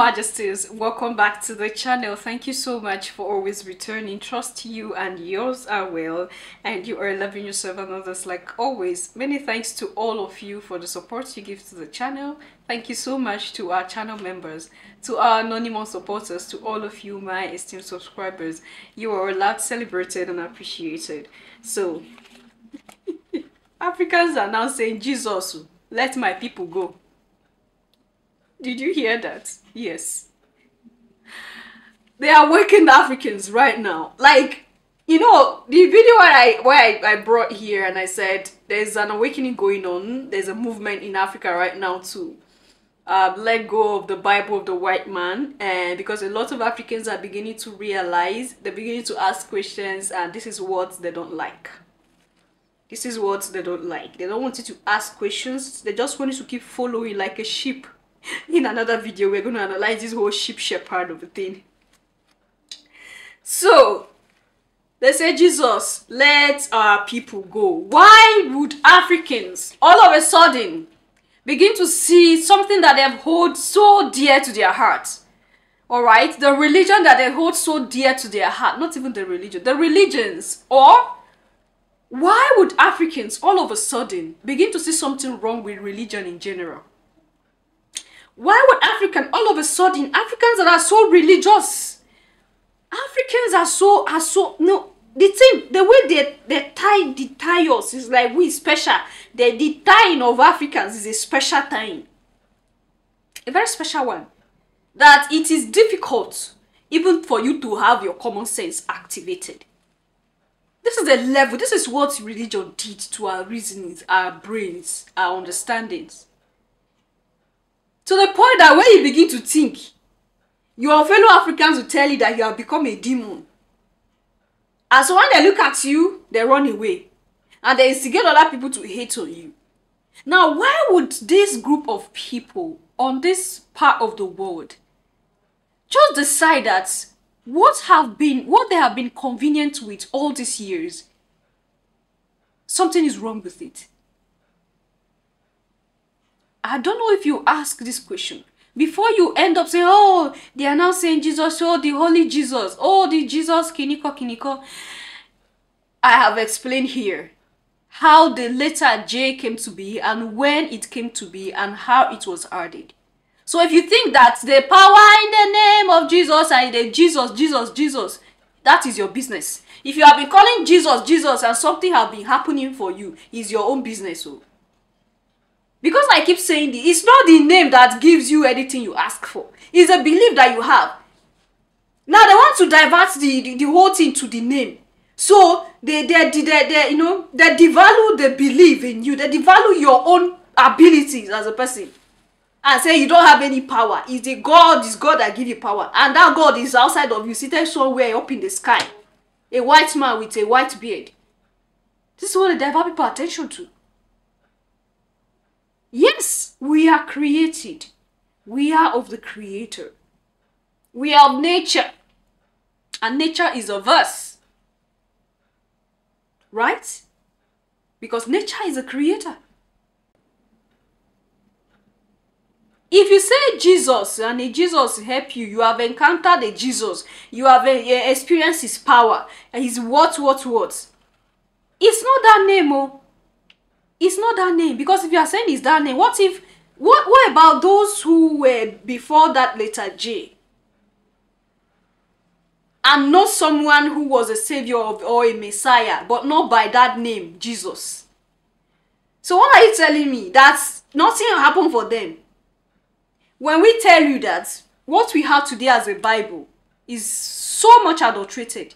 Majesties, welcome back to the channel. Thank you so much for always returning. Trust you and yours are well, and you are loving yourself and others like always. Many thanks to all of you for the support you give to the channel. Thank you so much to our channel members, to our anonymous supporters, to all of you, my esteemed subscribers. You are loved, celebrated, and appreciated. So, Africans are now saying, Jesus, let my people go. Did you hear that? Yes. They are waking the Africans right now. Like, you know, the video where I where I, I brought here and I said there's an awakening going on. There's a movement in Africa right now to uh, let go of the Bible of the white man, and because a lot of Africans are beginning to realize, they're beginning to ask questions, and this is what they don't like. This is what they don't like. They don't want you to ask questions. They just want you to keep following like a sheep in another video we're going to analyze this whole sheep shepherd of the thing. So they say jesus let our people go. Why would africans all of a sudden begin to see something that they hold so dear to their hearts all right the religion that they hold so dear to their heart not even the religion the religions or why would africans all of a sudden begin to see something wrong with religion in general why would African all of a sudden Africans that are so religious, Africans are so are so no the thing the way they they tie the tie is like we special. The the tying of Africans is a special tying, a very special one. That it is difficult even for you to have your common sense activated. This is the level. This is what religion did to our reasonings, our brains, our understandings. To the point that when you begin to think, your fellow Africans will tell you that you have become a demon. And so when they look at you, they run away. And they instigate other people to hate on you. Now, why would this group of people on this part of the world just decide that what have been what they have been convenient with all these years, something is wrong with it? I don't know if you ask this question before you end up saying, oh, they are now saying Jesus, oh, the Holy Jesus, oh, the Jesus, Kiniko, Kiniko. I have explained here how the letter J came to be and when it came to be and how it was added. So if you think that the power in the name of Jesus and the Jesus, Jesus, Jesus, that is your business. If you have been calling Jesus, Jesus and something have been happening for you, is your own business. So. Because i keep saying this it's not the name that gives you anything you ask for. It's a belief that you have. Now they want to divert the the, the whole thing to the name. So they they, they they they you know they devalue the belief in you. They devalue your own abilities as a person. And say you don't have any power. It's the god is god that give you power. And that god is outside of you seated somewhere up in the sky. A white man with a white beard. This is what they divert people attention to Yes, we are created. We are of the Creator. We are of nature. And nature is of us. Right? Because nature is a creator. If you say Jesus and a Jesus help you, you have encountered a Jesus, you have experienced his power, his what, what, what. It's not that name, oh it's not that name because if you are saying it's that name what if what what about those who were before that letter j? And not someone who was a savior of, or a messiah but not by that name jesus. So what are you telling me? That nothing happened for them? When we tell you that what we have today as a bible is so much adulterated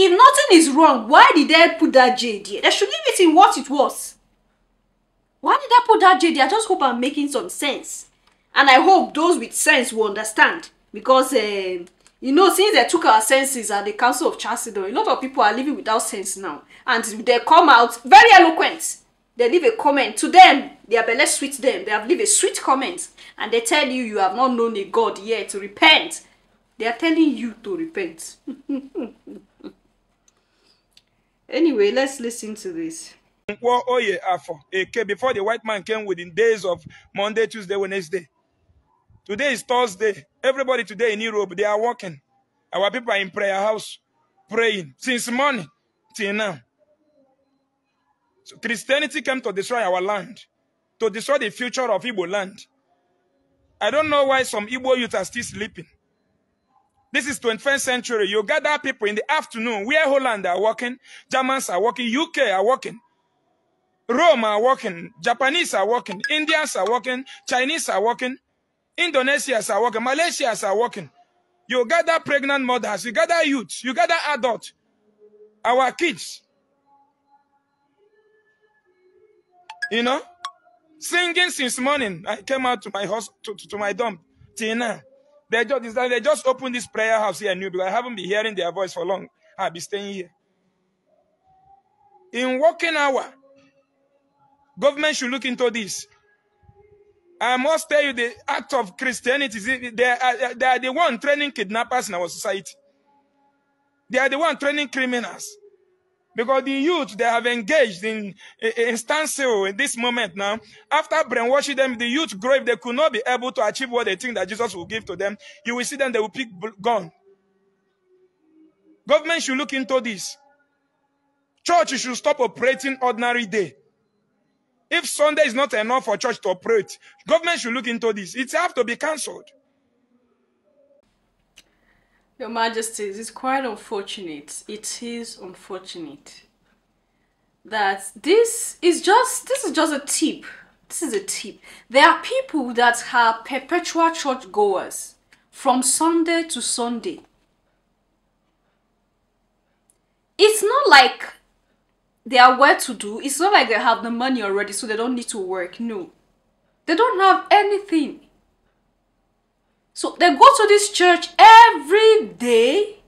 if nothing is wrong, why did they put that J there? They should leave it in what it was. Why did I put that J there? I just hope I'm making some sense. And I hope those with sense will understand. Because, uh, you know, since they took our senses at the Council of Chalcedon, a lot of people are living without sense now. And they come out very eloquent. They leave a comment. To them, their belly sweet them. They have leave a sweet comment. And they tell you you have not known a God yet repent. They are telling you to repent. Anyway, let's listen to this. Before the white man came within days of Monday, Tuesday, Wednesday. Today is Thursday. Everybody today in Europe, they are working. Our people are in prayer house, praying since morning till now. So Christianity came to destroy our land, to destroy the future of Igbo land. I don't know why some Igbo youth are still sleeping. This is 21st century. You gather people in the afternoon where Holland are working, Germans are working, UK are working, Rome are working, Japanese are working, Indians are working, Chinese are working, Indonesians are working, Malaysians are working. You gather pregnant mothers, you gather youth, you gather adults, our kids. You know, singing since morning. I came out to my house to, to, to my dump till now. They just they just opened this prayer house here new because I haven't been hearing their voice for long. I'll be staying here. In working hour, government should look into this. I must tell you the act of Christianity, they are, they are the one training kidnappers in our society. They are the one training criminals. Because the youth, they have engaged in, in standstill in this moment now. After brainwashing them, the youth grow. If they could not be able to achieve what they think that Jesus will give to them, you will see them, they will pick gun. Government should look into this. Church should stop operating ordinary day. If Sunday is not enough for church to operate, government should look into this. It have to be cancelled. Your Majesties, it's quite unfortunate. It is unfortunate that this is just this is just a tip. This is a tip. There are people that are perpetual church goers from Sunday to Sunday. It's not like they are well to do. It's not like they have the money already, so they don't need to work. No. They don't have anything. So they go to this church every day.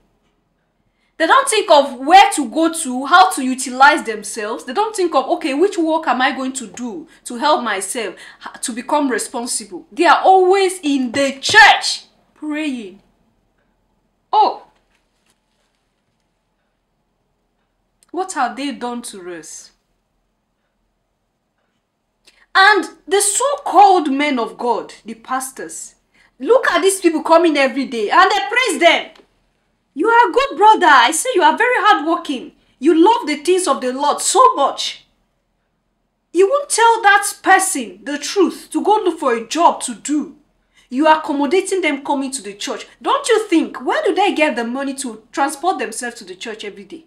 They don't think of where to go to, how to utilize themselves. They don't think of, okay, which work am I going to do to help myself to become responsible? They are always in the church praying. Oh, What have they done to us? And the so-called men of God, the pastors, look at these people coming every day and they praise them. You are a good brother. I say you are very hardworking. You love the things of the Lord so much. You won't tell that person the truth to go look for a job to do. You are accommodating them coming to the church. Don't you think, where do they get the money to transport themselves to the church every day?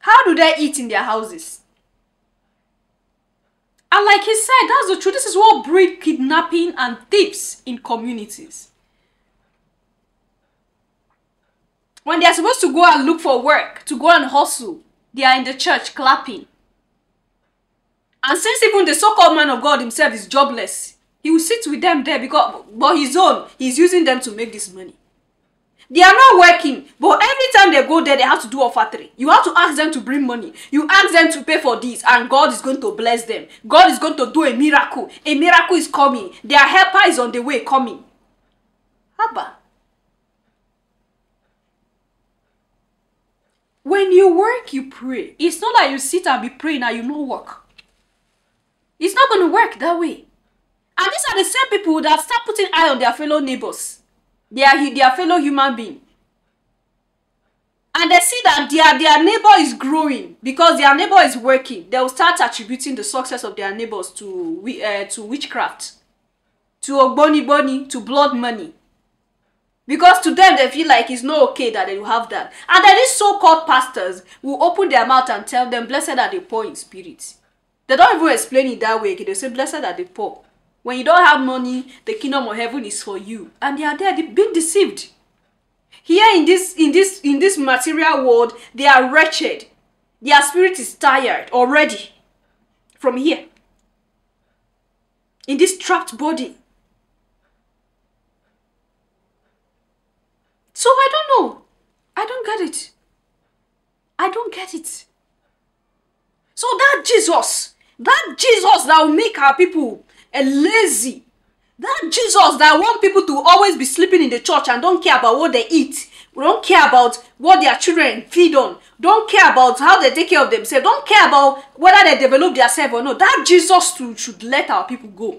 How do they eat in their houses? And like he said, that's the truth. This is what breed kidnapping and thieves in communities. When they are supposed to go and look for work, to go and hustle, they are in the church clapping. And since even the so-called man of God himself is jobless, he will sit with them there because, but his own, he's using them to make this money. They are not working, but every time they go there, they have to do offer three. You have to ask them to bring money. You ask them to pay for this, and God is going to bless them. God is going to do a miracle. A miracle is coming. Their helper is on the way coming. Haba. When you work, you pray. It's not like you sit and be praying and you no work. It's not going to work that way. And these are the same people that start putting eye on their fellow neighbors. They are their fellow human being. And they see that their, their neighbor is growing because their neighbor is working. They will start attributing the success of their neighbors to, uh, to witchcraft, to ogboni boni, to blood money. Because to them, they feel like it's not okay that they will have that. And then these so-called pastors will open their mouth and tell them, blessed are the poor in spirit. They don't even explain it that way. They say, blessed are the poor. When you don't have money, the kingdom of heaven is for you. And they are there being deceived. Here in this in this in this material world, they are wretched. Their spirit is tired already from here. In this trapped body. So I don't know. I don't get it. I don't get it. So that Jesus, that Jesus that will make our people and lazy. That Jesus that want people to always be sleeping in the church and don't care about what they eat. Don't care about what their children feed on. Don't care about how they take care of themselves. Don't care about whether they develop themselves or not. That Jesus too should let our people go.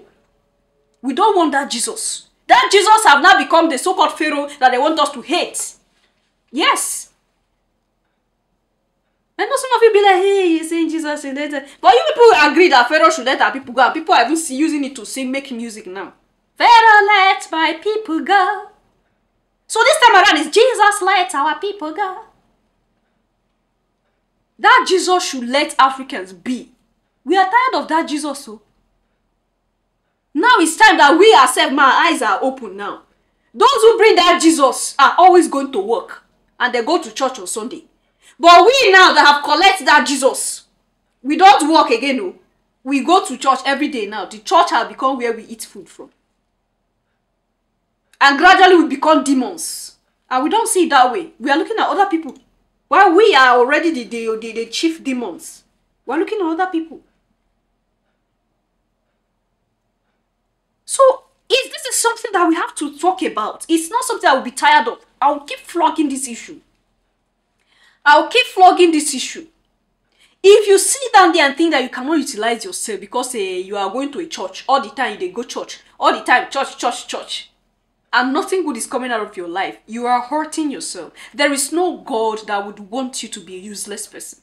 We don't want that Jesus. That Jesus have now become the so-called Pharaoh that they want us to hate. Yes. Know some of you be like, hey, you're saying Jesus is later. But you people agree that Pharaoh should let our people go. And people are even using it to sing, make music now. Pharaoh let my people go. So this time around is Jesus let our people go. That Jesus should let Africans be. We are tired of that Jesus. So now it's time that we ourselves, my eyes are open now. Those who bring that Jesus are always going to work and they go to church on Sunday. But we now that have collected that Jesus, we don't work again. No. We go to church every day now. The church has become where we eat food from. And gradually we become demons. And we don't see it that way. We are looking at other people. While we are already the, the, the, the chief demons, we're looking at other people. So, is this is something that we have to talk about? It's not something I will be tired of. I'll keep flogging this issue. I'll keep flogging this issue. If you sit down there and think that you cannot utilize yourself because uh, you are going to a church all the time, they go church all the time, church, church, church, and nothing good is coming out of your life, you are hurting yourself. There is no God that would want you to be a useless person.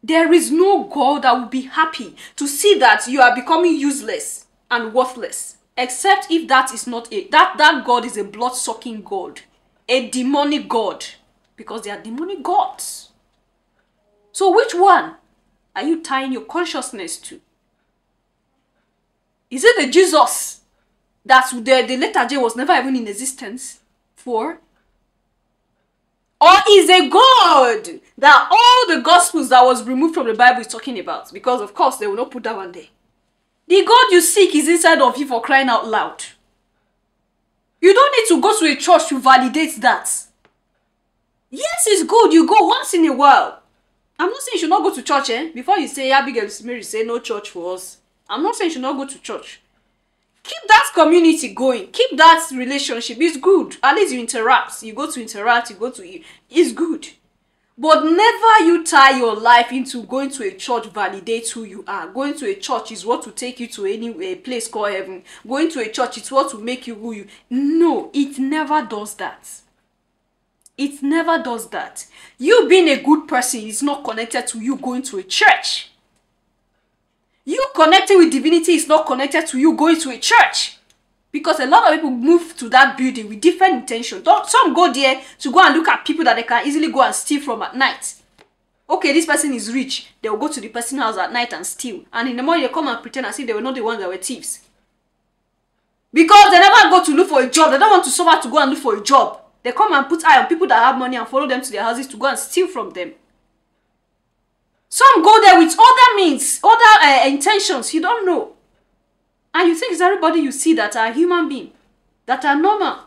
There is no God that would be happy to see that you are becoming useless and worthless, except if that is not a that that God is a blood-sucking God a demonic god because they are demonic gods. So, which one are you tying your consciousness to? Is it the Jesus that the, the letter J was never even in existence for? Or is a God that all the gospels that was removed from the Bible is talking about? Because of course they will not put that one there. The God you seek is inside of you for crying out loud. You don't need to go to a church to validate that. Yes, it's good. You go once in a while. I'm not saying you should not go to church, eh? Before you say Abigail Mary say no church for us. I'm not saying you should not go to church. Keep that community going. Keep that relationship. It's good. At least you interact. You go to interact. You go to. It's good. But never you tie your life into going to a church validates who you are. Going to a church is what will take you to any a place called heaven. Going to a church is what will make you who you. No, it never does that. It never does that. You being a good person is not connected to you going to a church. You connecting with divinity is not connected to you going to a church because a lot of people move to that building with different intentions. Some go there to go and look at people that they can easily go and steal from at night. Okay, this person is rich. They will go to the person's house at night and steal. And in the morning, they come and pretend as if they were not the ones that were thieves. Because they never go to look for a job. They don't want to suffer to go and look for a job. They come and put eye on people that have money and follow them to their houses to go and steal from them. Some go there with other means, other uh, intentions. You don't know. And you think it's everybody you see that are human being, that are normal.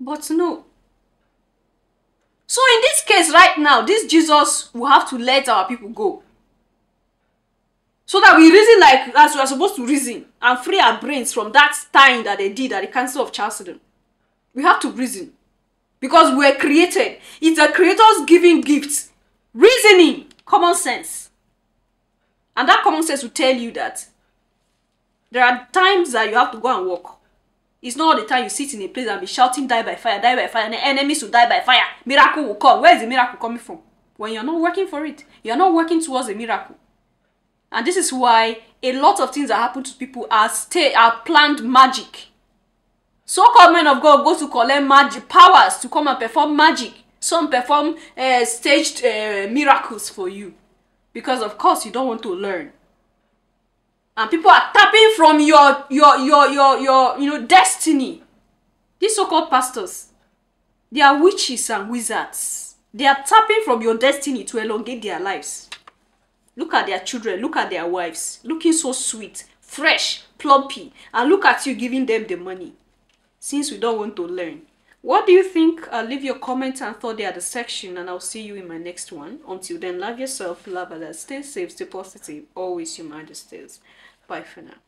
But no. So in this case right now, this Jesus will have to let our people go. So that we reason like as we are supposed to reason and free our brains from that time that they did at the Council of Chalcedon. We have to reason. Because we are created. It's the creators giving gifts. Reasoning. Common sense. And that common sense will tell you that there are times that you have to go and walk. It's not all the time you sit in a place and be shouting, die by fire, die by fire, and enemies will die by fire. Miracle will come. Where is the miracle coming from? When you're not working for it, you're not working towards a miracle. And this is why a lot of things that happen to people are stay are planned magic. So-called men of God go to collect magic powers to come and perform magic. Some perform uh, staged uh, miracles for you. Because of course you don't want to learn and people are tapping from your your your your your you know destiny. These so-called pastors they are witches and wizards. They are tapping from your destiny to elongate their lives. Look at their children look at their wives looking so sweet fresh plumpy and look at you giving them the money. Since we don't want to learn what do you think i'll leave your comments and thought there at the section and i'll see you in my next one until then love yourself love others stay safe stay positive always your majesties. Bye for now.